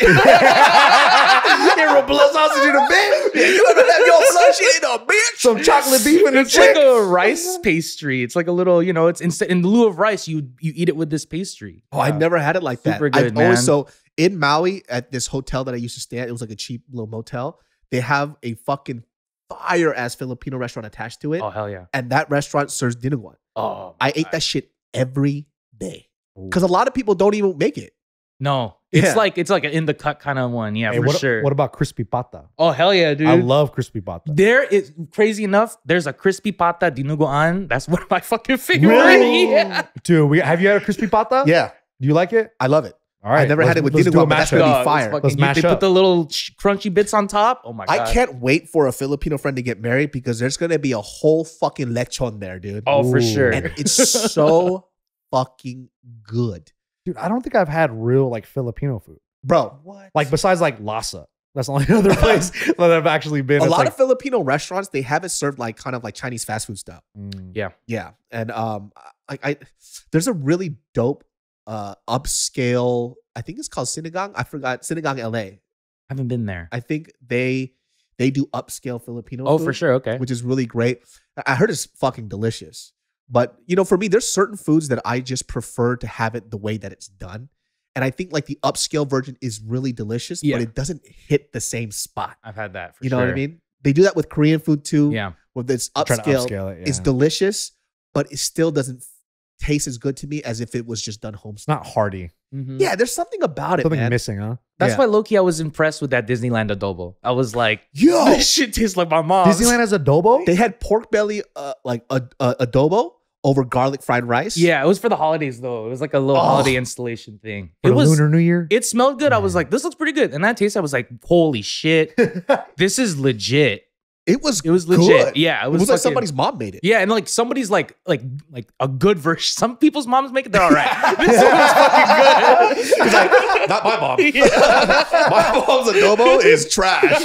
You're a blood sausage in a bitch. Yeah, you ever have your blood shit in a bitch? Some chocolate beef in a It's like chick. a rice pastry. It's like a little, you know, it's instead in lieu of rice, you you eat it with this pastry. Oh, I never had it like that. Super I've good, always man. so in Maui at this hotel that I used to stay at. It was like a cheap little motel. They have a fucking fire ass Filipino restaurant attached to it, Oh hell yeah. and that restaurant serves dinuguan. Oh, I ate that shit every day because a lot of people don't even make it. No, it's Yeah. like it's like an in the cut kind of one. Yeah, Hey, for what, sure. what about crispy pata? oh hell yeah, dude. I love crispy pata. there is crazy enough. There's a crispy pata dinuguan. That's one of my fucking favorite. Really? Yeah. Dude, we have you had a crispy pata? Yeah, Do you like it? I love it. All right. I never had let's- it with let's do dinuguan, a but that's mashup. gonna be it's fire. fucking- Let's you- mash they up. put the little ch- crunchy bits on top. Oh my god. I can't wait for a Filipino friend to get married because there's gonna be a whole fucking lechon there, dude. Oh, for Ooh. sure. And it's so fucking good, Dude, I don't think I've had real like Filipino food. bro. what? Like besides like Lasa. That's the only other place that I've actually been. A It's lot like, of Filipino restaurants they have it served like kind of like Chinese fast food style. Mm. yeah. Yeah, and um, I, I there's a really dope uh upscale. I think it's called Sinigang. I forgot Sinigang LA. I haven't been there. I think they they do upscale Filipino. oh, food, for sure. Okay. which is really great. I- I heard it's fucking delicious. But you know, for me, there's certain foods that I just prefer to have it the way that it's done. And I think like the upscale version is really delicious, Yeah. but it doesn't hit the same spot. I've had that. For You know sure. what I mean? They do that with Korean food too. Yeah. With this I'm trying to upscale, upscale it. it's delicious, but it still doesn't taste as good to me as if it was just done home. It's not hearty. Mhm. Yeah, there's something about it, Something man. missing, huh? That's Yeah. why Loki, I was impressed with that Disneyland adobo. I was like, Yo, this shit tastes like my mom. Disneyland has adobo? they had pork belly, uh, like a, a adobo over garlic fried rice. Yeah, it was for the holidays though. It was like a little Oh. holiday installation thing. For it was. Lunar New Year? It smelled good. I was like, this looks pretty good. And that taste, I was like, holy shit, this is legit. It was It was legit. good. Yeah, it It was, was, like somebody's mom made it. Yeah, and like somebody's like like like a good version. Some people's moms make it. They're all right. this one was fucking good. He's like, not my mom. Yeah. my mom's adobo is trash.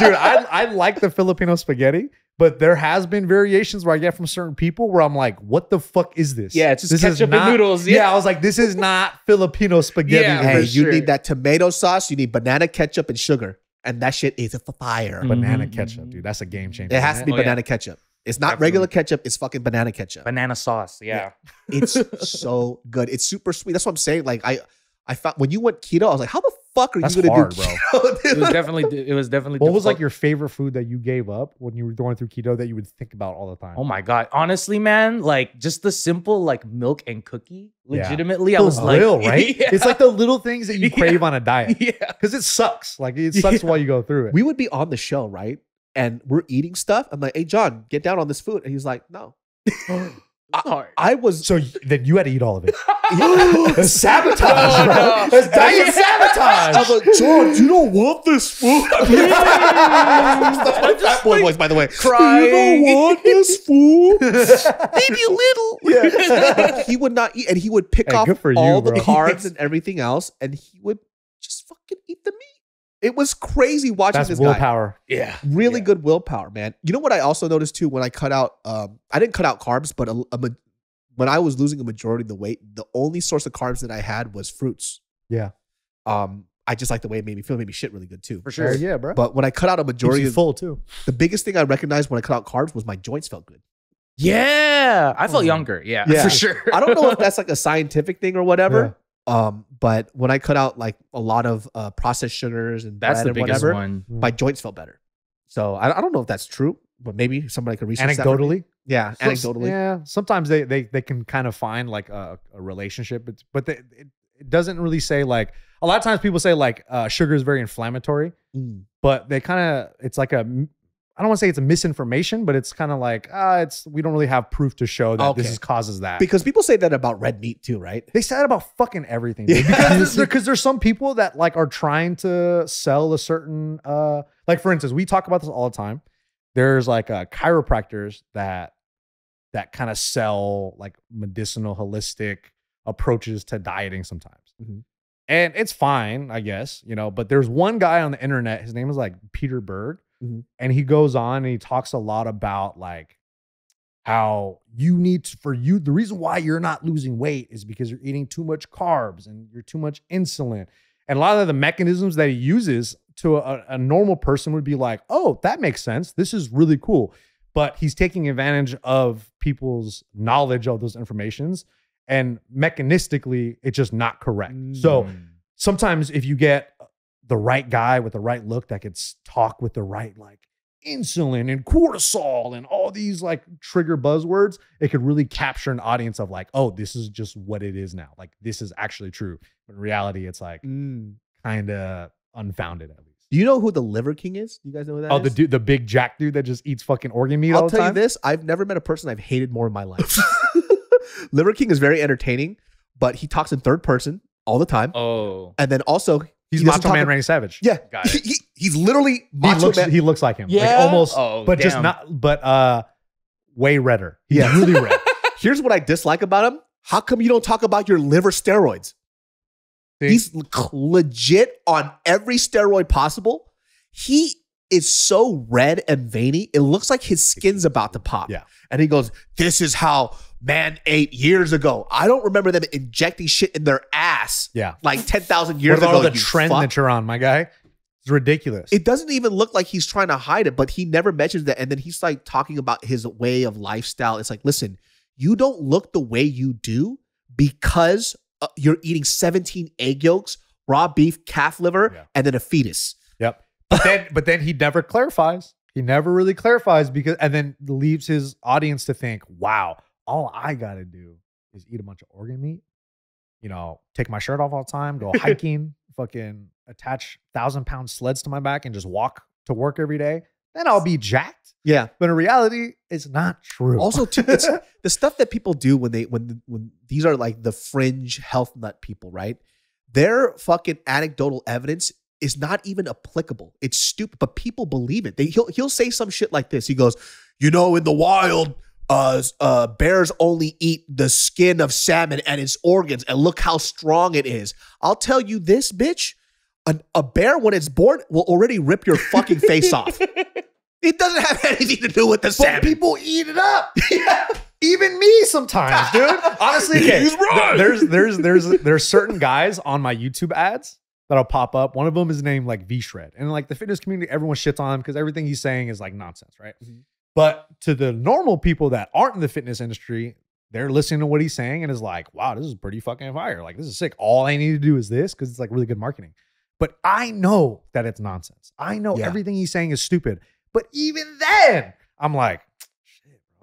dude I, I like the filipino spaghetti but there has been variations where i get from certain people where i'm like what the fuck is this Yeah, it's just this is ketchup and noodles, yeah. yeah. i was like this is not filipino spaghetti Yeah, hey, you sure. need that tomato sauce. You need banana ketchup and sugar, and that shit is a fire. Banana Mhm, ketchup dude that's a game changer It has to be Oh, yeah. banana ketchup. It's not Definitely. regular ketchup. It's fucking banana ketchup. Banana sauce. Yeah. It's so good. It's super sweet. That's what I'm saying. Like I, I found when you went keto, I was like, how the fuck are That's you gonna hard, do bro. It was definitely. It was definitely. what was like your favorite food that you gave up when you were going through keto that you would think about all the time Oh my god! Honestly, man, like just the simple like milk and cookie. Yeah. Legitimately, I For was like, real, right Yeah. it's like the little things that you Yeah. crave on a diet yeah. because it sucks like it sucks Yeah. while you go through it we would be on the show, right? And we're eating stuff. I'm like, hey, John, get down on this food. And he's like, no. Hard. I was so then you had to eat all of it It's sabotage No, bro. no. It's diet sabotage I was like, John, you don't want this food. That's my fat boy voice, by the way. crying. You don't want this food. Maybe a little. Yeah. he would not eat, and he would pick Hey, off good for you, all the bro. carbs and everything else, and he would just fucking eat the meat. It was crazy watching that's this guy. willpower Yeah. Really Yeah. good willpower, man. You know what I also noticed too when I cut out, um, I didn't cut out carbs, but a, a ma- when I was losing a majority of the weight, the only source of carbs that I had was fruits. Yeah. Um, I just like the way it made me feel. It made me shit really good too. For Sure, sure. yeah bro But when I cut out a majority, you of, full too the biggest thing I recognized when I cut out carbs was my joints felt good. Yeah. I felt Oh. younger. Yeah. Yeah. For sure. I don't know if that's like a scientific thing or whatever. Um, but when I cut out like a lot of uh, processed sugars and That's bread the and biggest whatever, one. my joints felt better. So I, I don't know if that's true, but maybe somebody could research that for me. anecdotally Yeah, So- anecdotally. yeah sometimes they they they can kind of find like a, a relationship but but they, it, it doesn't really say like a lot of times people say like uh, sugar is very inflammatory Mm. but they kind of it's like a m- I don't want to say it's a misinformation, but it's kind of like ah, it's we don't really have proof to show that this is causes that. Because people say that about red meat too, right? they say that about fucking everything. dude. Yeah. Because there's, because there's some people that like are trying to sell a certain uh like for instance, we talk about this all the time. There's like uh chiropractors that that kind of sell like medicinal holistic approaches to dieting sometimes. Mhm. And it's fine, I guess, you know, but there's one guy on the internet, his name is like Peter Berg, Mhm. and he goes on and he talks a lot about like how you need to, for you the reason why you're not losing weight is because you're eating too much carbs and you're too much insulin and a lot of the mechanisms that he uses to a, a normal person would be like oh that makes sense this is really cool but he's taking advantage of people's knowledge of those informations and mechanistically it's just not correct so Mm. sometimes if you get the right guy with the right look that could talk with the right like insulin and cortisol and all these like trigger buzzwords, it could really capture an audience of like, oh, this is just what it is now. Like this is actually true. But in reality, it's like Mm. kind of unfounded at least. Do you know who the Liver King is? Do you guys know who that is? oh, the dude, the big jack dude that just eats fucking organ meat all I'll tell time. you this: I've never met a person I've hated more in my life. Liver King is very entertaining, but he talks in third person all the time, Oh. and then also He's he doesn't Macho Man ab- Randy Savage. Yeah, Got he, it. he- he's literally He Macho looks Man. he looks like him. Like Yeah? almost Oh, but just not but uh way redder. He's Yeah. really red. Here's what I dislike about him: How come you don't talk about your liver steroids? See? He's legit on every steroid possible. He is so red and veiny. It looks like his skin's about to pop. Yeah. And he goes, This is how man eight years ago. I don't remember them injecting shit in their ass Yeah. like 10,000 What years ago. all the trend fuck. that you're on, my guy? It's ridiculous. It doesn't even look like he's trying to hide it, but he never mentions that. And then he's like talking about his way of lifestyle. It's like, listen, you don't look the way you do because uh, you're eating 17 egg yolks, raw beef, calf liver, Yeah. and then a fetus. Yep. But then, but then he never clarifies. He never really clarifies because, and then leaves his audience to think, "Wow, all I got to do is eat a bunch of organ meat, you know, take my shirt off all the time, go hiking, fucking attach thousand pound sleds to my back, and just walk to work every day. Then I'll be jacked." Yeah. But in reality, it's not true. Also, too, it's the stuff that people do when they when when these are like the fringe health nut people, right? Their fucking anecdotal evidence is not even applicable. It's stupid, but people believe it. They, he'll he'll say some shit like this. He goes, "You know, in the wild, uh, uh, bears only eat the skin of salmon and its organs, and look how strong it is." I'll tell you this, bitch. An, a bear, when it's born, will already rip your fucking face off. It doesn't have anything to do with the But salmon. people eat it up. yeah. Even me sometimes, dude. Honestly, okay. He's right. There's there's there's there's certain guys on my YouTube ads that'll pop up. One of them is named like V Shred, and like the fitness community, everyone shits on him because everything he's saying is like nonsense, right? Mhm. But to the normal people that aren't in the fitness industry, they're listening to what he's saying and is like, wow, this is pretty fucking fire. Like this is sick. All I need to do is this because it's like really good marketing. But I know that it's nonsense. I know Yeah. everything he's saying is stupid. But even then, I'm like.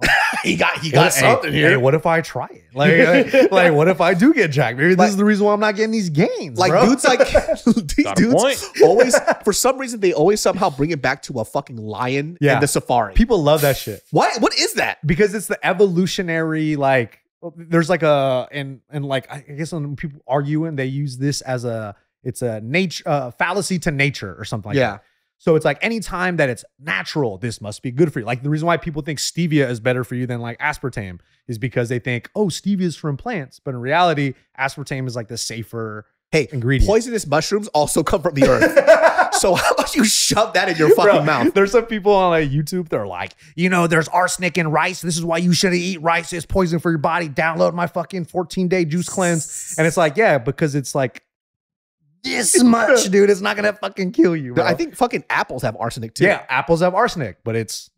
he got he got What- something hey, here. what if I try it? Like, like, like, what if I do get jacked? Maybe this Like- is the reason why I'm not getting these gains. like bro. dudes like these dudes always for some reason they always somehow bring it back to a fucking lion Yeah. in the safari. people love that shit Why? What is that? because it's the evolutionary like. There's like a and and like I guess when people arguing, they use this as a it's a nature uh, fallacy to nature or something like Yeah. that. So it's like anytime that it's natural, this must be good for you. Like the reason why people think stevia is better for you than like aspartame is because they think, oh, stevia is from plants. But in reality, aspartame is like the safer Hey, ingredient. poisonous mushrooms also come from the earth. so how about you shove that in your fucking Bro, mouth? There's some people on like YouTube. They're like, you know, there's arsenic in rice. This is why you shouldn't eat rice. It's poison for your body. Download my fucking 14 day juice cleanse. And it's like, yeah, because it's like this much, dude. It's not gonna fucking kill you. Bro. I think fucking apples have arsenic too. yeah, apples have arsenic, but it's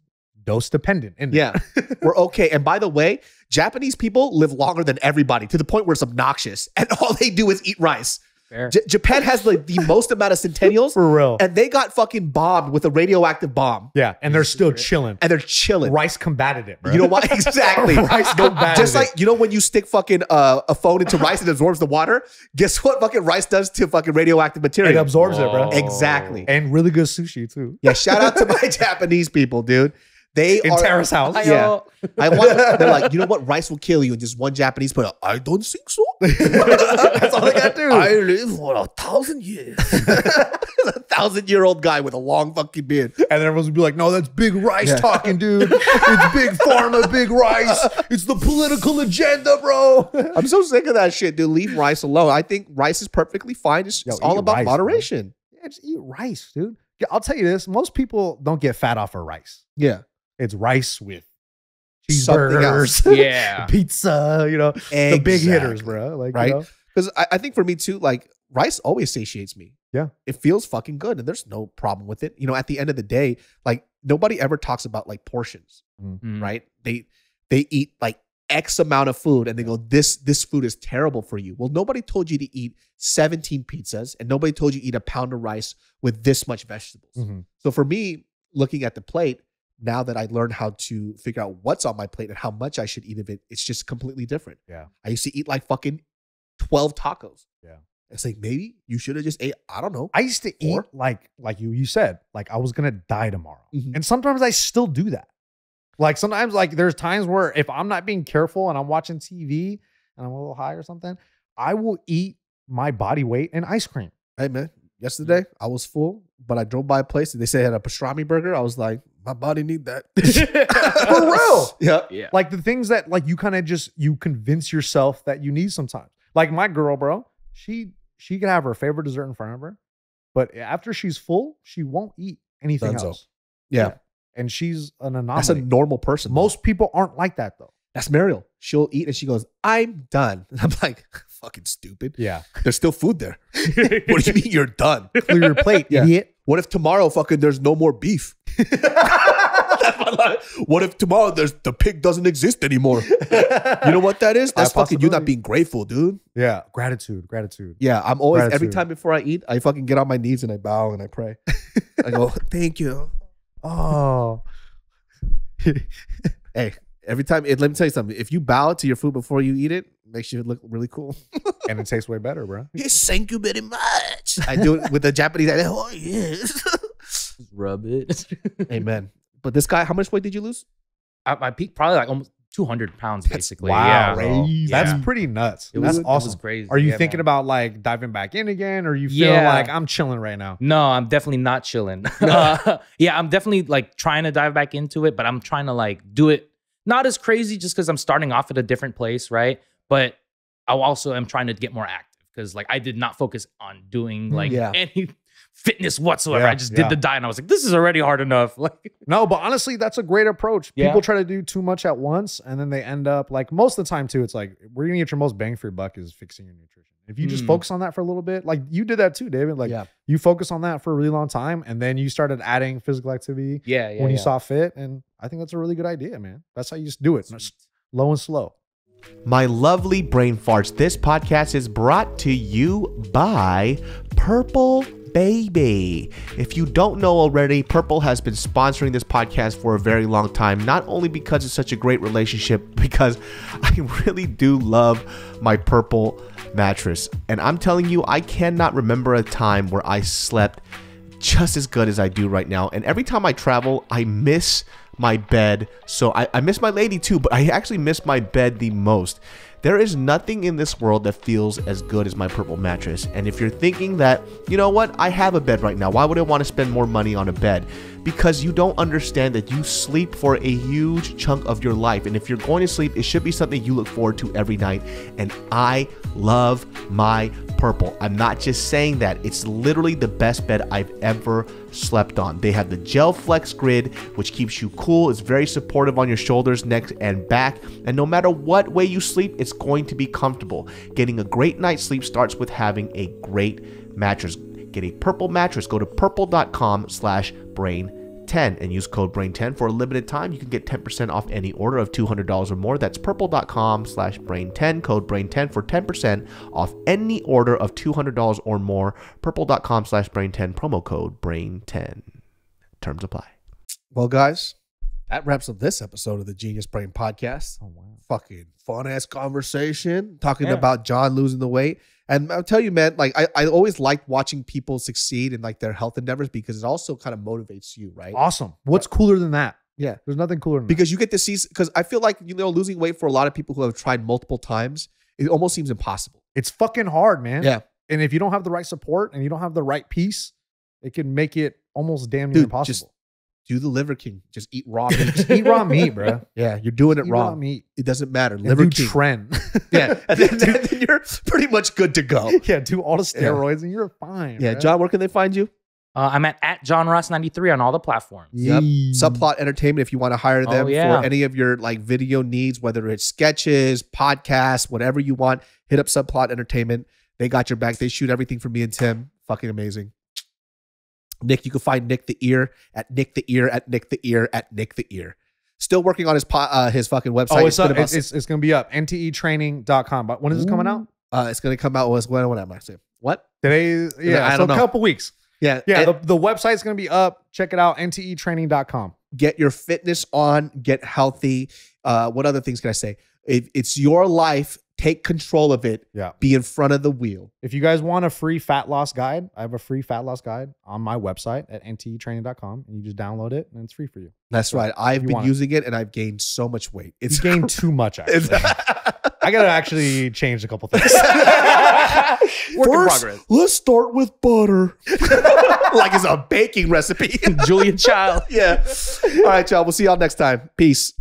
dose dependent. isn't it? Yeah. We're okay. And by the way, Japanese people live longer than everybody to the point where it's obnoxious. And all they do is eat rice. Fair. J- Japan has like the most amount of centennials, for real. and they got fucking bombed with a radioactive bomb. yeah, and they're still chilling. And they're chilling. Rice combated it, bro. You know why? Exactly. Rice combated Just like it. you know when you stick fucking uh, a phone into rice and absorbs the water. Guess what? Fucking rice does to fucking radioactive material. it material. absorbs it, bro. Exactly. And really good sushi too. Yeah. Shout out to my Japanese people, dude. They In are. Terrace House. Yeah. I want. They're like, you know what? Rice will kill you. And just one Japanese put. out, I don't think so. That's all they got to do. I live for a thousand years. a thousand year old guy with a long fucking beard. And then everyone's gonna be like, no, that's big rice Yeah. talking, dude. It's big pharma, big rice. It's the political agenda, bro. I'm so sick of that shit, dude. Leave rice alone. I think rice is perfectly fine. It's, Yo, it's all about rice, bro. moderation. Yeah, just eat rice, dude. Yeah, I'll tell you this. Most people don't get fat off of rice. Yeah. It's rice with Something cheeseburgers, Yeah. pizza, you know, the big hitters, bro. Like, Right? You know? Because I, I think for me too, like rice always satiates me. Yeah. It feels fucking good and there's no problem with it. You know, at the end of the day, like nobody ever talks about like portions, Mm. right? They they eat like X amount of food and they go, this this food is terrible for you. Well, nobody told you to eat 17 pizzas and nobody told you to eat a pound of rice with this much vegetables. Mhm. So for me, looking at the plate, now that I learned how to figure out what's on my plate and how much I should eat of it, it's just completely different. Yeah. I used to eat like fucking 12 tacos. Yeah. It's like maybe you should have just ate, I don't know. I used to eat like like you you said, like I was gonna die tomorrow. Mhm. And sometimes I still do that. Like sometimes like there's times where if I'm not being careful and I'm watching TV and I'm a little high or something, I will eat my body weight in ice cream. Hey man, yesterday mm-hmm. I was full, but I drove by a place and they said they had a pastrami burger. I was like, my body need that. For real. Yeah. Yeah. Like the things that like you kind of just you convince yourself that you need sometimes. Like my girl, bro, she she can have her favorite dessert in front of her, but after she's full, she won't eat anything Dunzo. else. Yeah. And she's an anomaly. That's a normal person. though. Most people aren't like that though. that's Mariel. She'll eat and she goes, I'm done. And I'm like, fucking stupid. Yeah. There's still food there. what do you mean you're done? Clear your plate, Yeah. idiot. What if tomorrow fucking there's no more beef? what if tomorrow there's the pig doesn't exist anymore? You know what that is? That's fucking you not being grateful, dude. Yeah. Gratitude. Gratitude. Yeah, I'm always every time before I eat, I fucking get on my knees and I bow and I pray. I go, thank you. Oh. Hey, every time. It, let me tell you something. If you bow to your food before you eat it, makes you look really cool. and it tastes way better, bro. yes, thank you very much. I do it with the Japanese. I, oh yes. Rub it. Amen. But this guy, how much weight did you lose? I, I peaked probably like almost 200 pounds basically. wow, yeah. bro. that's Yeah. pretty nuts. It that's was, awesome. It was crazy. Are you Yeah, thinking man. about like diving back in again, or you feeling Yeah. like I'm chilling right now? No, I'm definitely not chilling. Uh, yeah, I'm definitely like trying to dive back into it, but I'm trying to like do it not as crazy just because I'm starting off at a different place, right? But I also am trying to get more active because like I did not focus on doing like Yeah. any fitness whatsoever. Yeah, I just yeah. did the diet and I was like, this is already hard enough. Like, No, but honestly, that's a great approach. Yeah. People try to do too much at once, and then they end up like most of the time too. It's like where you gonna get your most bang for your buck is fixing your nutrition. If you just Mm. focus on that for a little bit, like you did that too, David. Like Yeah. you focus on that for a really long time, and then you started adding physical activity yeah, when you saw fit, and I think that's a really good idea, man. That's how you just do it, low and slow. My lovely brain farts. This podcast is brought to you by Purple Baby. If you don't know already, Purple has been sponsoring this podcast for a very long time, not only because it's such a great relationship, because I really do love my Purple mattress. And I'm telling you, I cannot remember a time where I slept just as good as I do right now. And every time I travel, I miss my bed. So I, I miss my lady too, but I actually miss my bed the most. There is nothing in this world that feels as good as my purple mattress. And if you're thinking that, you know what, I have a bed right now, why would I want to spend more money on a bed? Because you don't understand that you sleep for a huge chunk of your life. And if you're going to sleep, it should be something you look forward to every night. And I love my purple. I'm not just saying that. It's literally the best bed I've ever slept on. They have the gel flex grid, which keeps you cool. It's very supportive on your shoulders, neck, and back. And no matter what way you sleep, it's going to be comfortable. Getting a great night's sleep starts with having a great mattress. Get a purple mattress. Go to purple.com slash brain 10 and use code brain10 for a limited time you can get 10% off any order of $200 or more that's purple.com slash brain10 code brain10 for 10% off any order of $200 or more purple.com slash brain10 promo code brain10 terms apply well guys that wraps up this episode of the genius brain podcast Oh wow. Fucking fun ass conversation talking Yeah. about John losing the weight. And I'll tell you, man, like I, I always liked watching people succeed in like their health endeavors because it also kind of motivates you, right? Awesome. What's cooler than that? Yeah. There's nothing cooler than Because you get to see, because I feel like, you know, losing weight for a lot of people who have tried multiple times, it almost seems impossible. It's fucking hard, man. Yeah. And if you don't have the right support and you don't have the right piece, it can make it almost damn near Dude, impossible. just Do the Liver King. Just eat raw meat. Just eat raw meat, bro. yeah, you're doing it Eat raw wrong. meat. It doesn't matter. And Liver do King. trend. yeah, and then, then you're pretty much good to go. yeah, do all the Yeah. steroids and you're fine. Yeah, bro. John, where can they find you? Uh, I'm at, at John Ross 93 on all the platforms. Yep. Yee. Subplot Entertainment if you want to hire Oh, them yeah. for any of your like video needs, whether it's sketches, podcasts, whatever you want. Hit up Subplot Entertainment. They got your back. They shoot everything for me and Tim. Fucking amazing. Nick, you can find Nick the Ear at Nick the Ear at Nick the Ear at Nick the Ear. Still working on his po- uh, his fucking website. Oh, it's, been up. about It's, it's, it's going to be up. NTEtraining.com. But when is this coming out? Uh, it's gonna come out was when when am I saying what? Today, yeah, I so don't know. a couple weeks. Yeah, Yeah, and the, the website's going to be up. Check it out, ntetraining.com. get your fitness on, get healthy. Uh, what other things can I say? If it's your life, take control of it. Yeah. Be in front of the wheel. If you guys want a free fat loss guide, I have a free fat loss guide on my website at ntetraining.com and you just download it and it's free for you. That's right. I've been want it. using it and I've gained so much weight. It's It's gained too much actually. I got to actually change a couple things. Work in First, progress. let's start with butter. like it's a baking recipe. Julia Child. yeah. All right, y'all. We'll see y'all next time. Peace.